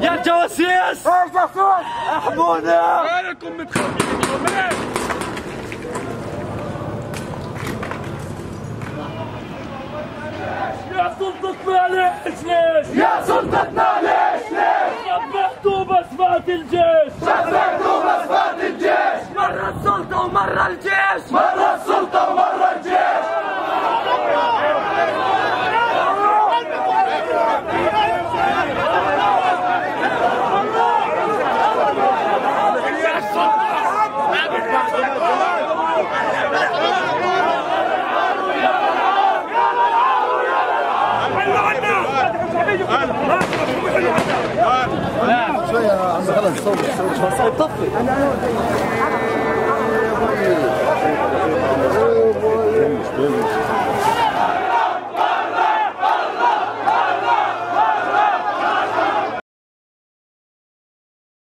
يا جواسيس! احمونا مالكم متخبيين سلطتنا ليش ليش؟ يا سلطتنا ليش ليش؟ شبهتوا بسمات الجيش. شبهتوا بسمات الجيش. مرة السلطة ومرة الجيش. مرة السلطة ومرة الجيش شوية يا عم خلاص صور صور صور طفي.